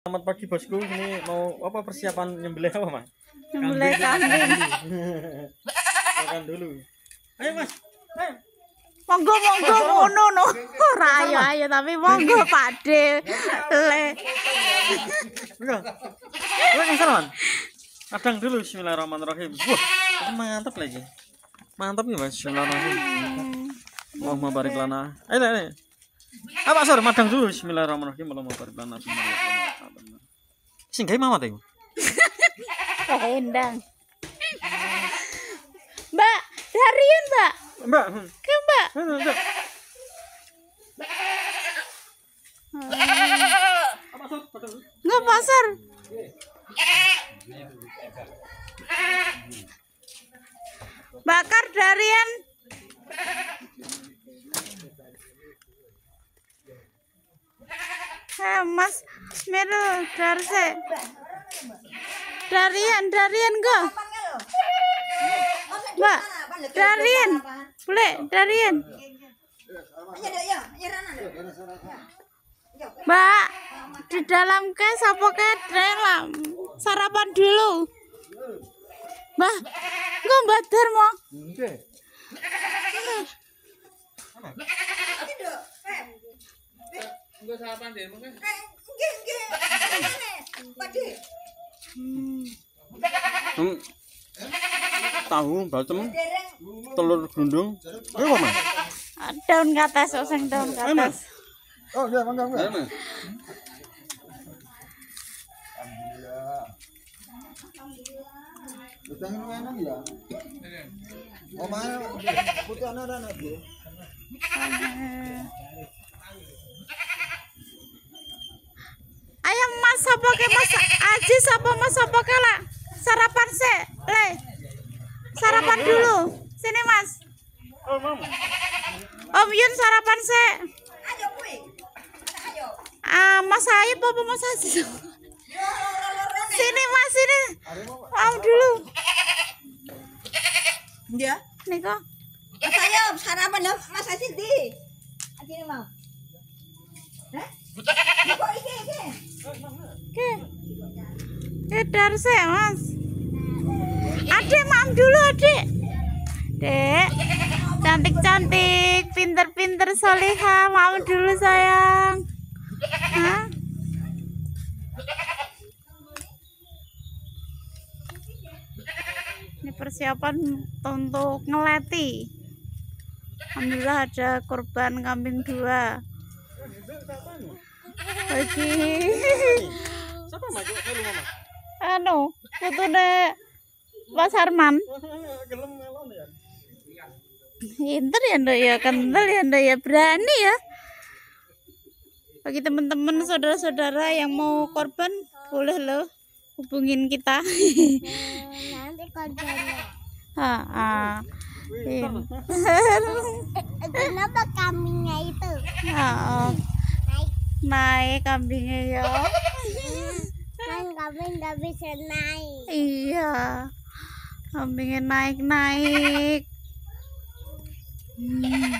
Selamat pagi bosku. Ini mau apa persiapan nyembelih apa mas? Nyembelih kambing. Makan dulu. Ayo mas. Ayo. Monggo monggo ngono no. Ora ayo ayo tapi monggo. Le. Enggak. Ayo yang sana man. Adang dulu. Bismillahirrahmanirrahim. Wah, mantap lagi. Mantap nih mas. Bismillahirrahmanirrahim. Allahumma barik lana. Ayo ayo. Apa sor madang dulu. Bismillahirrahmanirrahim. Allahumma barik lana. Bismillahirrahmanirrahim. Sing gawe mama teh. Endang. Mbak, Darian, Mbak. Mbak. hmm. Ke, Mbak. Dulu. Nggak pasar. Bakar Darian. Eh, Mas Meru Darse. Darian, Darian go. Mbak, Darian. Boleh, Darian. Mbak, di dalam kes apa ke dalam sarapan dulu. Mbak, enggak Mbak Darmo. Hmm. Tahu, balsem, telur gundung. Ayo apa mas? Daun katas, oseng daun katas. Oh iya, mangga mangga. Ayo Mas apa ke Mas Aji apa Mas apa ke lah? Sarapan se, le. Sarapan dulu. Sini Mas. Om Yun sarapan se. Ah, Mas Ayub apa Mas Aji? Sini Mas sini. Mau dulu. Ya, Nih kok. Mas ayo sarapan dong, Mas mau. Hah? Kok iki iki? Oke. Kedar se Mas. Adek mam dulu adek. Dek. Cantik-cantik, pinter-pinter soleha, mam dulu sayang. Hah? Ini persiapan untuk ngeleti. Alhamdulillah ada korban kambing dua. Lagi. Siapa mama. Anu putune Mas Harman Gelem melon ya. pinter ya ndak ya kental ya ndak ya berani ya bagi teman-teman saudara-saudara yang mau korban boleh loh hubungin kita Nanti korbannya. ah, ah. Pin- Kenapa kambingnya itu? Oh. naik kambingnya ya kambing nggak bisa naik. iya kambingnya Hmm.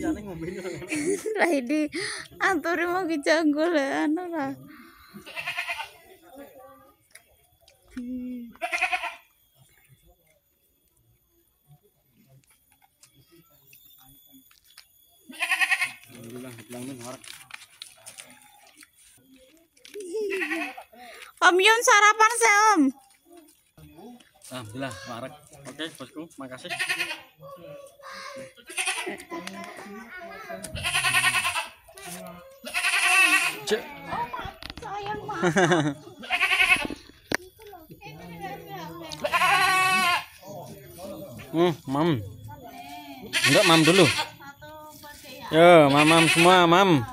Jane ngombe ini. lah ini anturi mau kecanggul ya anu lah Hmm. Om Yun sarapan sih Om Alhamdulillah, warak. Oke, bosku, makasih. Cek. Hmm, mam. Enggak, mam dulu. Yo, mam, mam semua, mam.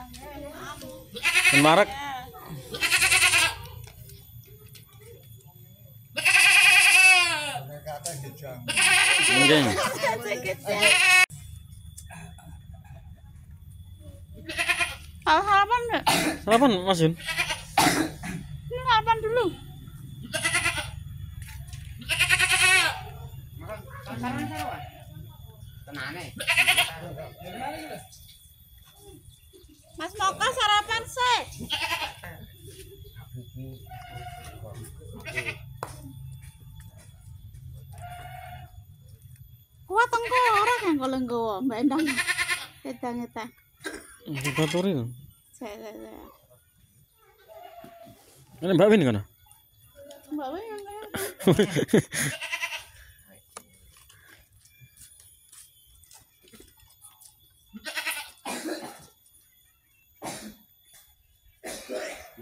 Dan warak. Mungkin. Sarapan, Mas Yun? Ini harapan dulu. Mas Moko sarapan sih. Kuat tengko ora kan kalau nggawa Mbak Endang. Edang edang. Baturi kan. Saya. Ini Mbak Win kan? Mbak Wei yang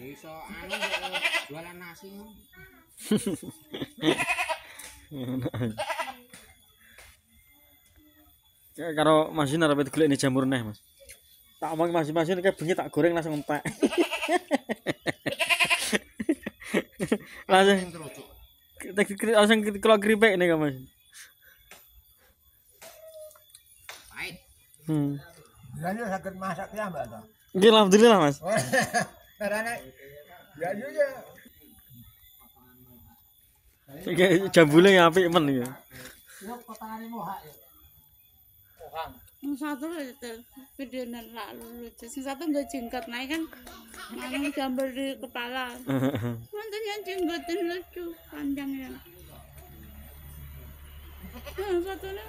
Ya iso anu kok jualan nasi. Kayak karo masin arep golek ini jamur neh, Mas. Tak omong masin-masin kayak bengi tak goreng langsung entek. langsung kita kri- langsung kalau keripik nih Mas. Pahit. Hmm. Lalu sakit masak ya mbak. Oke, alhamdulillah Mas. Karena ya juga. Kayak jambule yang apik men ya. Yang satu itu video lalu lucu. Yang satu nggak jenggot naik kan, anu gambar di kepala. Mantan yang jenggotin lucu panjangnya. Yang satunya.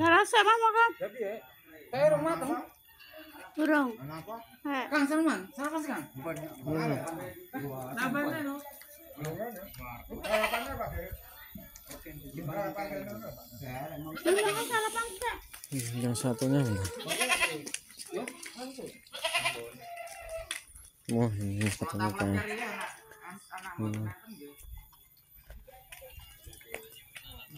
Rasa mama kan? Kayak rumah tuh. Burung. Kenapa? Eh, Kang Salman, sarapan sih Kang. kan salah bangsa. yang satunya. Wah, ini satunya kayak. Hmm.